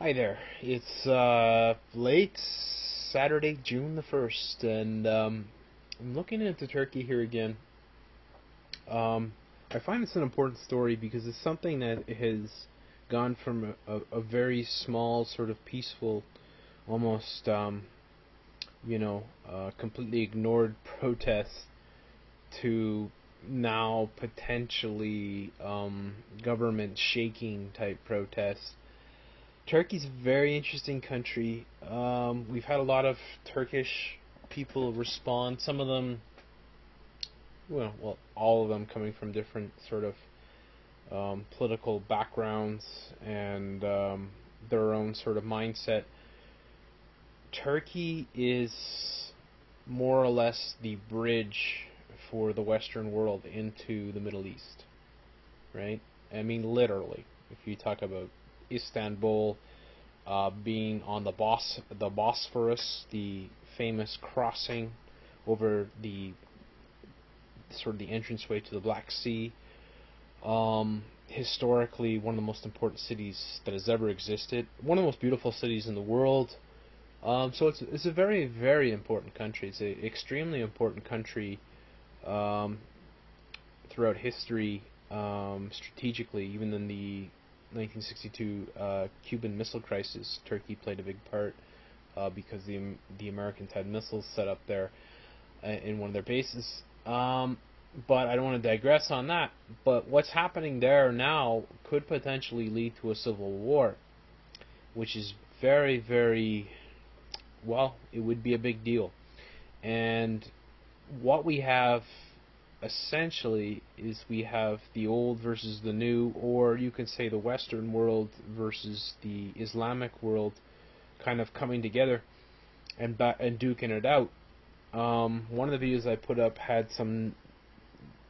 Hi there. It's uh, late Saturday, June the 1st, and um, I'm looking into Turkey here again. Um, I find this an important story because it's something that has gone from a, a, a very small, sort of peaceful, almost, um, you know, uh, completely ignored protest to now potentially um, government shaking type protests Turkey's a very interesting country. Um, we've had a lot of Turkish people respond. Some of them, well, well, all of them coming from different sort of um, political backgrounds and um, their own sort of mindset. Turkey is more or less the bridge for the Western world into the Middle East, right? I mean, literally, if you talk about Istanbul uh, being on the Bos the Bosphorus, the famous crossing over the sort of the entranceway to the Black Sea. Um, historically, one of the most important cities that has ever existed. One of the most beautiful cities in the world. Um, so it's it's a very very important country. It's an extremely important country um, throughout history, um, strategically, even in the 1962 uh, Cuban Missile Crisis, Turkey played a big part uh, because the the Americans had missiles set up there uh, in one of their bases. Um, but I don't want to digress on that. But what's happening there now could potentially lead to a civil war, which is very, very well. It would be a big deal, and what we have essentially is we have the old versus the new, or you can say the Western world versus the Islamic world, kind of coming together and and duking it out. Um, one of the videos I put up had some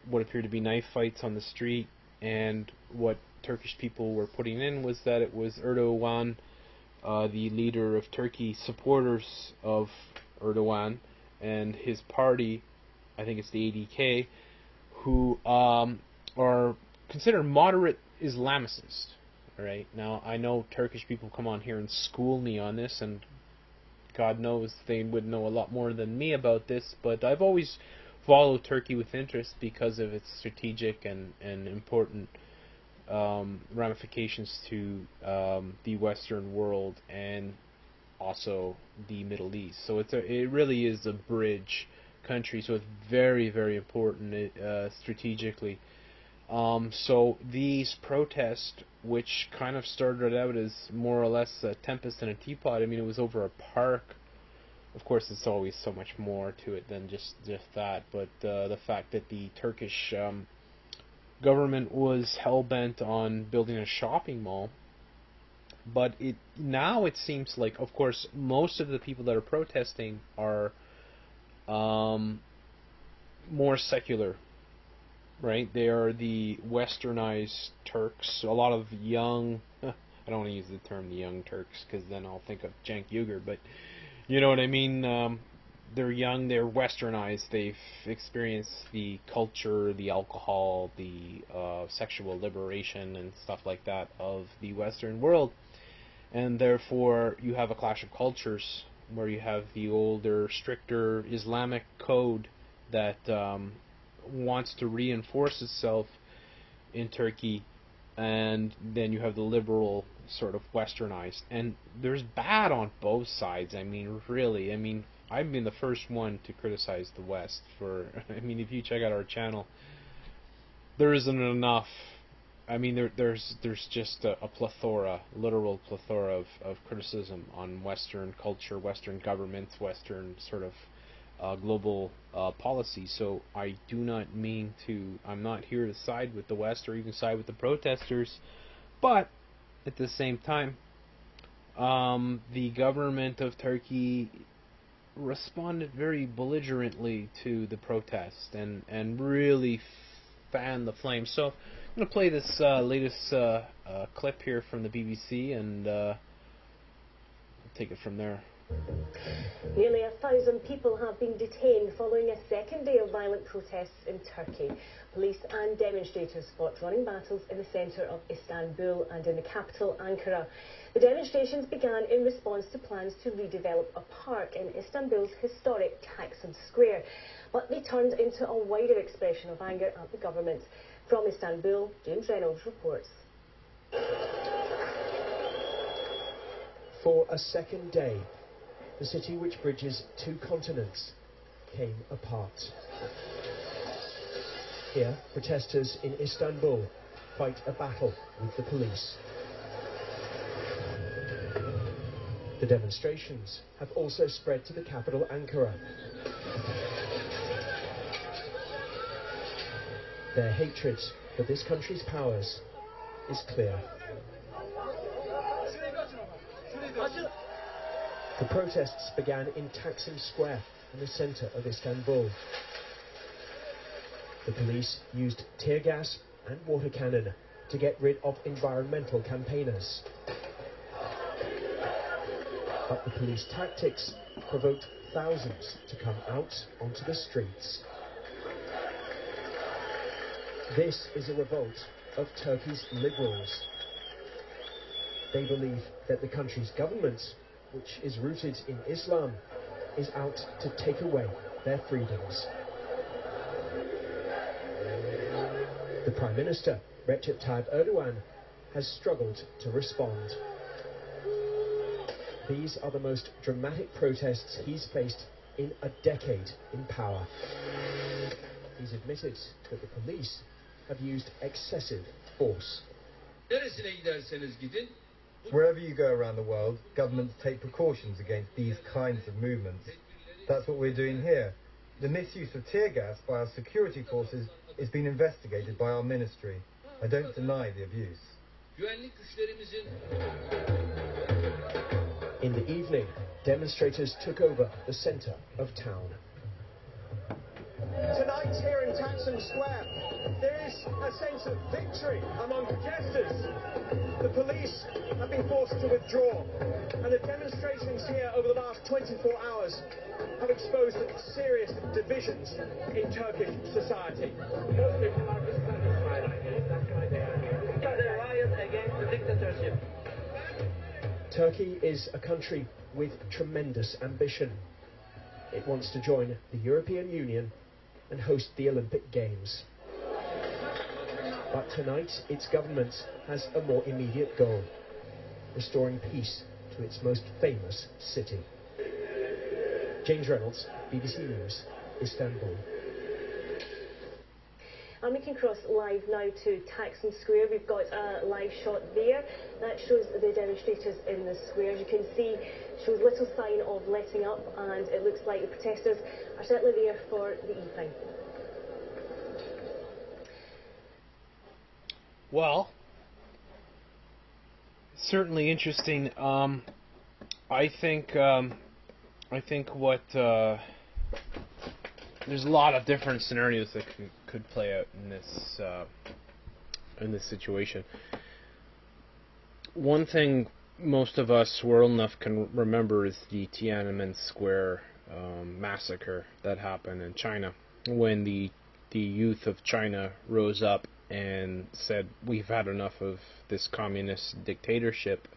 what appeared to be knife fights on the street, and what Turkish people were putting in was that it was Erdogan, uh, the leader of Turkey, supporters of Erdogan and his party I think it's the ADK, who um, are considered moderate Islamicists. Right now, I know Turkish people come on here and school me on this, and God knows they would know a lot more than me about this. But I've always followed Turkey with interest because of its strategic and and important um, ramifications to um, the Western world and also the Middle East. So it's a, it really is a bridge country, so it's very, very important uh, strategically. Um, so these protests, which kind of started out as more or less a tempest in a teapot, I mean, it was over a park. Of course, it's always so much more to it than just just that. But uh, the fact that the Turkish um, government was hell bent on building a shopping mall, but it now it seems like, of course, most of the people that are protesting are um, more secular, right? They are the westernized Turks. A lot of young, I don't want to use the term the young Turks because then I'll think of Cenk Uygur, but you know what I mean? Um, they're young, they're westernized, they've experienced the culture, the alcohol, the uh, sexual liberation, and stuff like that of the Western world. And therefore, you have a clash of cultures where you have the older, stricter Islamic code that um, wants to reinforce itself in Turkey, and then you have the liberal sort of westernized. And there's bad on both sides. I mean, really. I mean, I've been the first one to criticize the West for. I mean, if you check out our channel, there isn't enough I mean, there, there's there's just a, a, plethora, literal plethora of, of criticism on Western culture, Western governments, Western sort of uh, global uh, policy. So I do not mean to. I'm not here to side with the West or even side with the protesters, but at the same time, um, the government of Turkey responded very belligerently to the protest and and really fanned the flames. So I'm going to play this uh, latest uh, uh, clip here from the BBC and uh, take it from there. Nearly a thousand people have been detained following a second day of violent protests in Turkey. Police and demonstrators fought running battles in the centre of Istanbul and in the capital, Ankara. The demonstrations began in response to plans to redevelop a park in Istanbul's historic Taksim Square, but they turned into a wider expression of anger at the government. From Istanbul, James Reynolds reports. For a second day, the city which bridges two continents came apart. Here, protesters in Istanbul fight a battle with the police. The demonstrations have also spread to the capital, Ankara. Their hatred for this country's powers is clear. The protests began in Taksim Square in the centre of Istanbul. The police used tear gas and water cannon to get rid of environmental campaigners. But the police tactics provoked thousands to come out onto the streets. This is a revolt of Turkey's liberals. They believe that the country's government which is rooted in Islam, is out to take away their freedoms. The Prime Minister, Recep Tayyip Erdogan, has struggled to respond. These are the most dramatic protests he's faced in a decade in power. He's admitted that the police have used excessive force. Neresine giderseniz gidin, Wherever you go around the world, governments take precautions against these kinds of movements. That's what we're doing here. The misuse of tear gas by our security forces is being investigated by our ministry. I don't deny the abuse. In the evening, demonstrators took over the centre of town. Tonight here in Taksim Square, there is a sense of victory among protesters. The police have been forced to withdraw, and the demonstrations here over the last 24 hours have exposed serious divisions in Turkish society. Turkey is a country with tremendous ambition. It wants to join the European Union and host the Olympic Games. But tonight, its government has a more immediate goal restoring peace to its most famous city. James Reynolds, BBC News, Istanbul. And we can cross live now to Taksim Square. We've got a live shot there that shows the demonstrators in the square. As you can see, shows little sign of letting up, and it looks like the protesters are certainly there for the evening. Well, certainly interesting. Um, I think um, I think what uh, there's a lot of different scenarios that could, could play out in this uh, in this situation. One thing most of us old enough can remember is the Tiananmen Square um, massacre that happened in China when the the youth of China rose up and said we've had enough of this communist dictatorship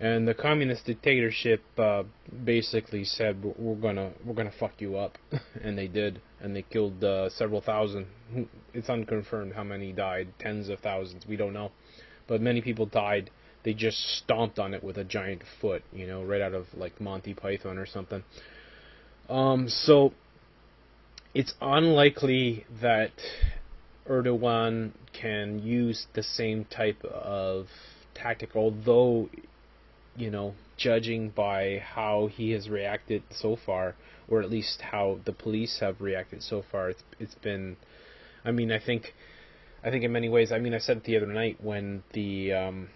and the communist dictatorship uh, basically said we're gonna we're gonna fuck you up. And they did. And they killed uh, several thousand. It's unconfirmed how many died. Tens of thousands. We don't know. But many people died. They just stomped on it with a giant foot you know right out of like Monty Python or something. Um, so it's unlikely that Erdogan can use the same type of tactic, although, you know, judging by how he has reacted so far, or at least how the police have reacted so far, it's it's been, I mean, I think, I think in many ways, I mean, I said it the other night when the um,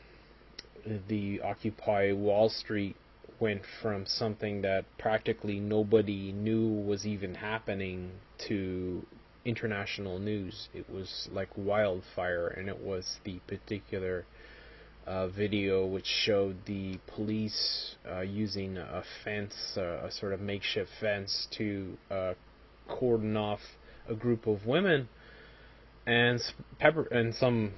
the Occupy Wall Street went from something that practically nobody knew was even happening to international news. It was like wildfire, and it was the particular uh, video which showed the police uh, using a fence, uh, a sort of makeshift fence, to uh, cordon off a group of women, and pepper and some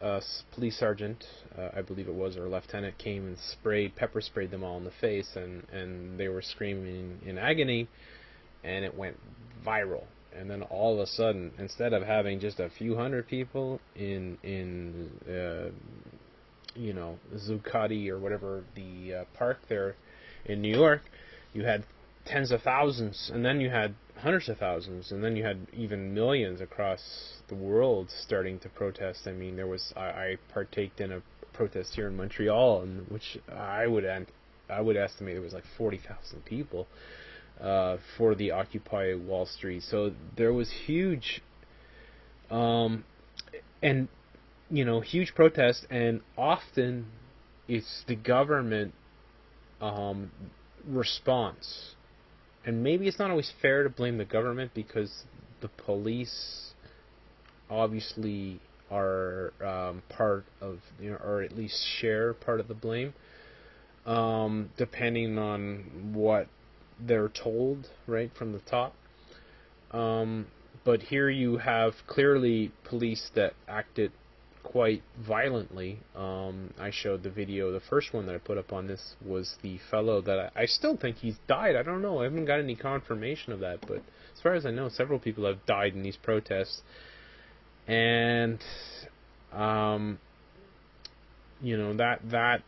uh, police sergeant, uh, I believe it was, or lieutenant, came and sprayed, pepper sprayed them all in the face, and and they were screaming in agony, and it went viral. And then all of a sudden, instead of having just a few hundred people in in uh, you know Zuccotti or whatever the uh, park there in New York, you had tens of thousands, and then you had hundreds of thousands, and then you had even millions across the world starting to protest. I mean, there was I, I partaked in a protest here in Montreal, in which I would I would estimate it was like forty thousand people uh, for the Occupy Wall Street. So there was huge, um, and you know, huge protest, and often it's the government um, response and maybe it's not always fair to blame the government because the police obviously are um, part of, you know, or at least share part of the blame, um, depending on what they're told, right, from the top. Um, but here you have clearly police that acted quite violently. Um, I showed the video. The first one that I put up on this was the fellow that I, I, still think he's died. I don't know. I haven't got any confirmation of that, but as far as I know, several people have died in these protests. And, um, you know that that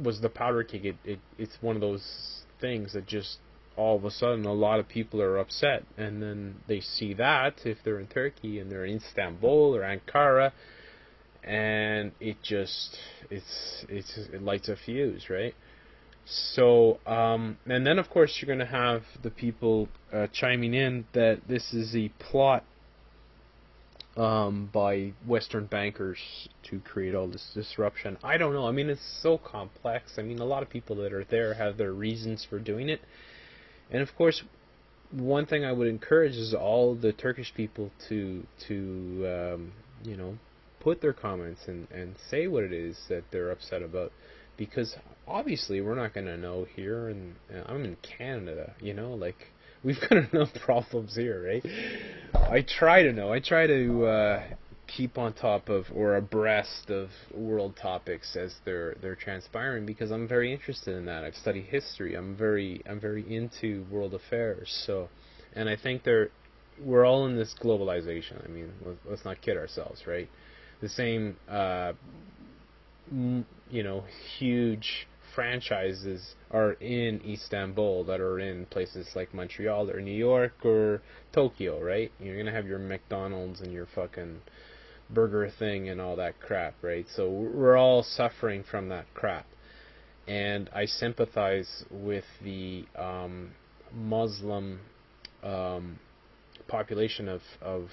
was the powder keg. It, it it's one of those things that just all of a sudden a lot of people are upset, and then they see that if they're in Turkey and they're in Istanbul or Ankara and it just it's it's it lights a fuse, right? So um, and then of course you're going to have the people uh, chiming in that this is a plot um, by Western bankers to create all this disruption. I don't know. I mean, it's so complex. I mean, a lot of people that are there have their reasons for doing it, and of course, one thing I would encourage is all the Turkish people to to um, you know put their comments and, and say what it is that they're upset about because obviously we're not going to know here and I'm in Canada, you know, like we've got enough problems here, right? I try to know. I try to uh, keep on top of or abreast of world topics as they're they're transpiring because I'm very interested in that. I've studied history. I'm very I'm very into world affairs. So, and I think they're we're all in this globalization. I mean, let's not kid ourselves, right? the same, uh, you know, huge franchises are in Istanbul that are in places like Montreal or New York or Tokyo, right? You're gonna have your McDonald's and your fucking burger thing and all that crap, right? So we're all suffering from that crap. And I sympathize with the um, Muslim um, population of, of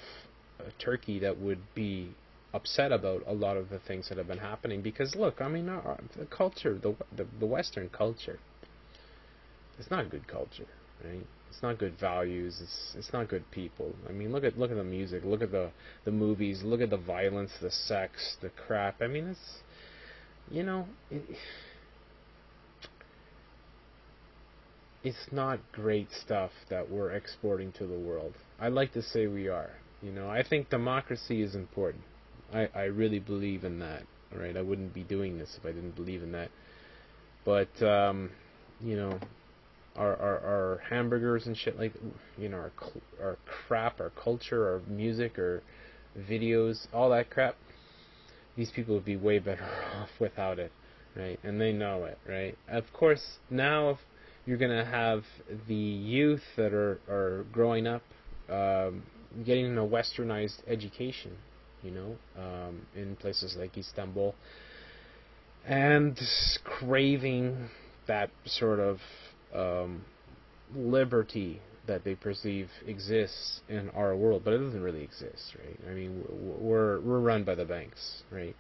uh, Turkey that would be upset about a lot of the things that have been happening because look, I mean, uh, the culture, the, the the Western culture, it's not a good culture, right? It's not good values. It's it's not good people. I mean, look at look at the music, look at the the movies, look at the violence, the sex, the crap. I mean, it's you know, it, it's not great stuff that we're exporting to the world. I like to say we are. You know, I think democracy is important. I, I really believe in that. All right, I wouldn't be doing this if I didn't believe in that. But um, you know, our, our our hamburgers and shit like you know our our crap, our culture, our music, our videos, all that crap. These people would be way better off without it, right? And they know it, right? Of course, now you're gonna have the youth that are are growing up, um, getting a westernized education, you know, um, in places like Istanbul, and craving that sort of um, liberty that they perceive exists in our world, but it doesn't really exist, right? I mean, we're we're run by the banks, right?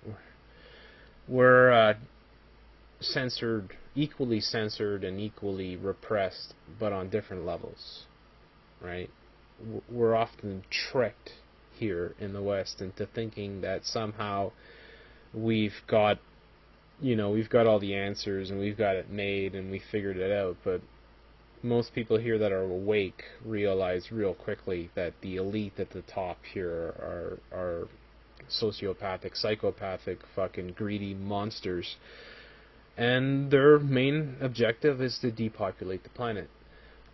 We're uh, censored, equally censored and equally repressed, but on different levels, right? We're often tricked here in the West into thinking that somehow we've got you know we've got all the answers and we've got it made and we figured it out but most people here that are awake realize real quickly that the elite at the top here are are sociopathic, psychopathic, fucking greedy monsters. And their main objective is to depopulate the planet.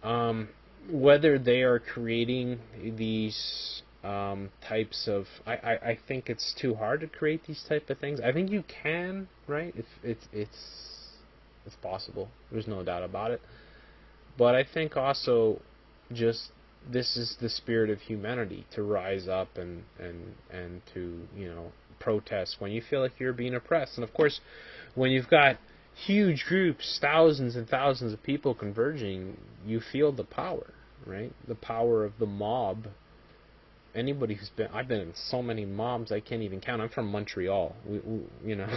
Um, whether they are creating these um, types of, I, I, I think it's too hard to create these type of things. I think you can, right? If it's it's it's possible. There's no doubt about it. But I think also just this is the spirit of humanity to rise up and and and to you know protest when you feel like you're being oppressed and of course when you've got huge groups thousands and thousands of people converging you feel the power right the power of the mob anybody who's been I've been in so many mobs I can't even count I'm from Montreal we, we you know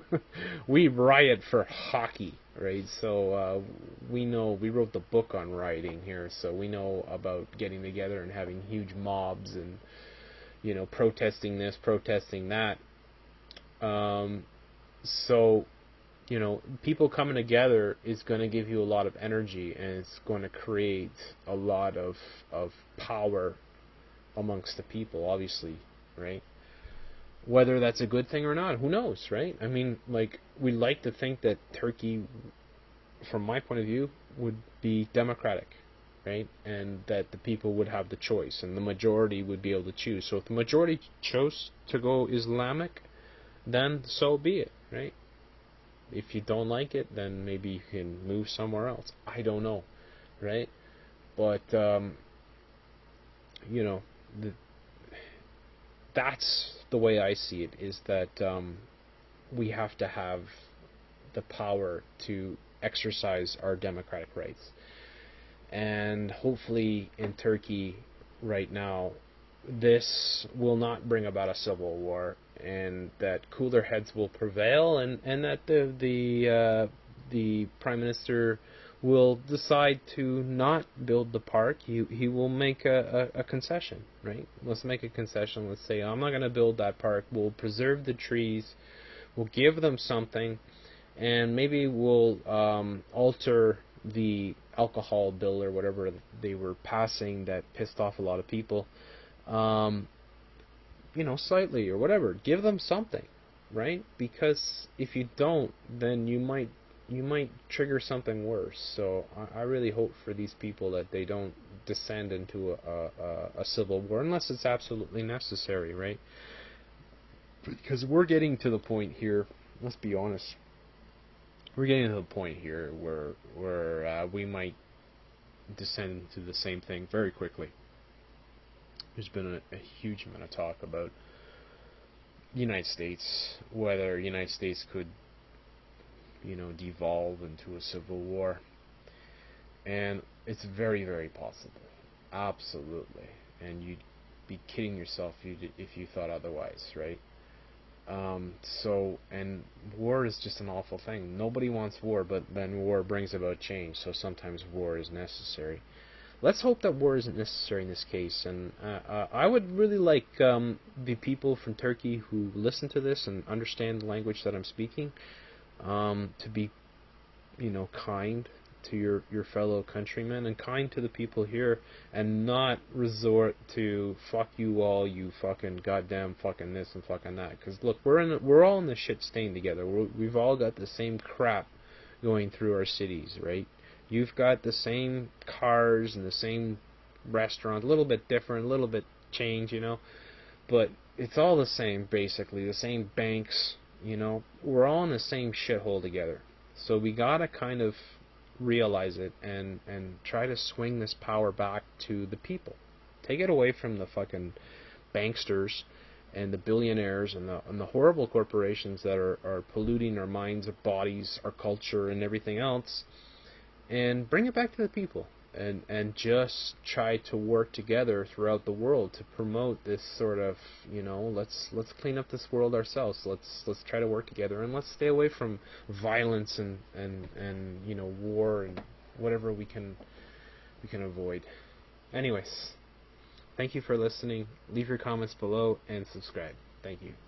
we riot for hockey right? So uh, we know we wrote the book on rioting here, so we know about getting together and having huge mobs and you know protesting this, protesting that. Um, so you know, people coming together is going to give you a lot of energy and it's going to create a lot of of power amongst the people, obviously, right? whether that's a good thing or not, who knows, right? I mean, like we like to think that Turkey, from my point of view, would be democratic, right? And that the people would have the choice, and the majority would be able to choose. So if the majority chose to go Islamic, then so be it, right? If you don't like it, then maybe you can move somewhere else. I don't know, right? But um, you know, the, that's the way I see it is that um, we have to have the power to exercise our democratic rights. And hopefully in Turkey right now, this will not bring about a civil war, and that cooler heads will prevail, and, and that the the uh, the prime minister will decide to not build the park, he he will make a, a, a concession, right? Let's make a concession. Let's say I'm not going to build that park. We'll preserve the trees. We'll give them something, and maybe we'll um, alter the alcohol bill or whatever they were passing that pissed off a lot of people. Um, you know, slightly or whatever. Give them something, right? Because if you don't, then you might you might trigger something worse. So I, I really hope for these people that they don't descend into a, a, a civil war unless it's absolutely necessary, right? Because we're getting to the point here. Let's be honest. We're getting to the point here where where uh, we might descend into the same thing very quickly. There's been a, a huge amount of talk about United States, whether United States could you know, devolve into a civil war. And it's very, very possible. Absolutely. And you'd be kidding yourself if you, thought otherwise, right? Um, so, and war is just an awful thing. Nobody wants war, but then war brings about change, so sometimes war is necessary. Let's hope that war isn't necessary in this case, and uh, uh, I would really like um, the people from Turkey who listen to this and understand the language that I'm speaking um, to be, you know, kind to your your fellow countrymen and kind to the people here, and not resort to fuck you all, you fucking goddamn fucking this and fucking that. Because look, we're in we're all in the shit stain together. We're, we've all got the same crap going through our cities, right? You've got the same cars and the same restaurants, a little bit different, a little bit change, you know, but it's all the same basically. The same banks, you know, we're all in the same shithole together. So we gotta kind of realize it and and try to swing this power back to the people. Take it away from the fucking banksters and the billionaires and the and the horrible corporations that are, are polluting our minds, our bodies, our culture and everything else and bring it back to the people and and just try to work together throughout the world to promote this sort of you know let's let's clean up this world ourselves. Let's let's try to work together and let's stay away from violence and and and you know war and whatever we can we can avoid. Anyways thank you for listening. Leave your comments below and subscribe. Thank you